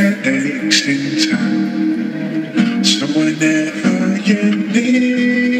Headaches in time, so whenever you need.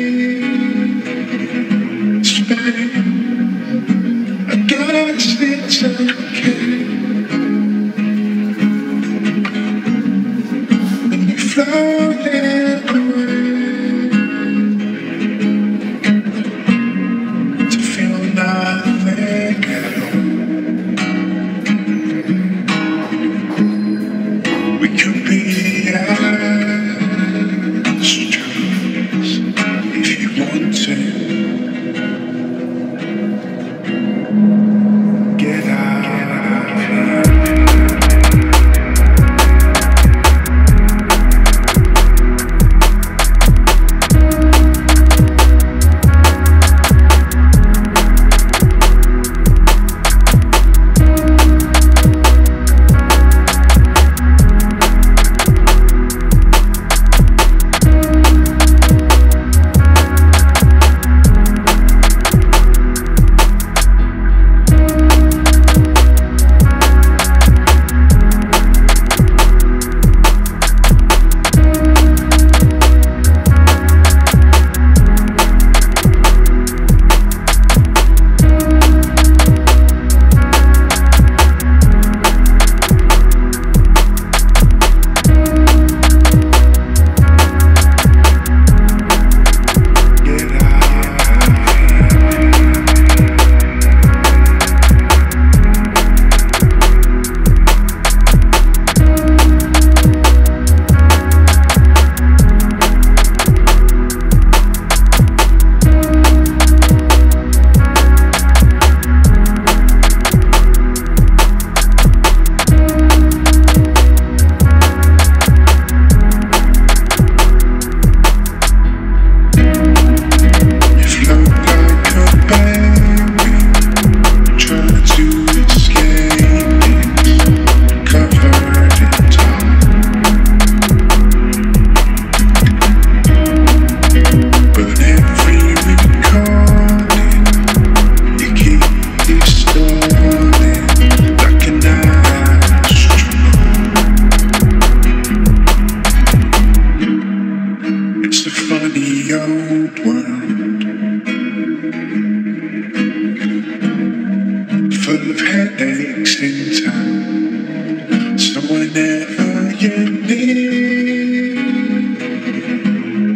Takes extended time. So whenever you need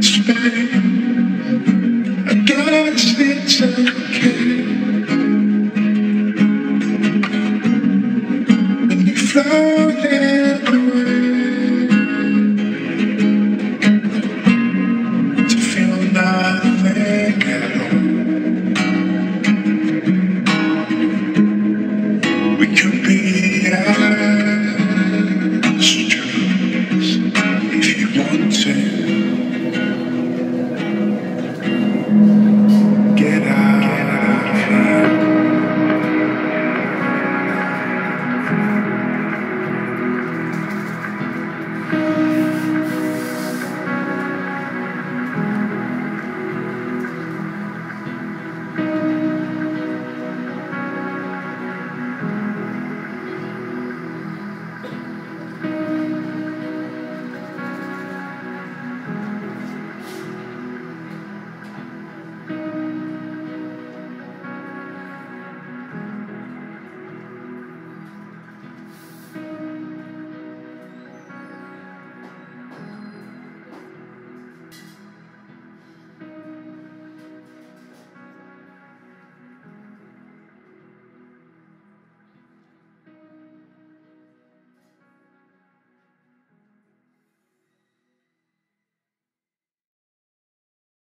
space, I gotta sit okay. one tear.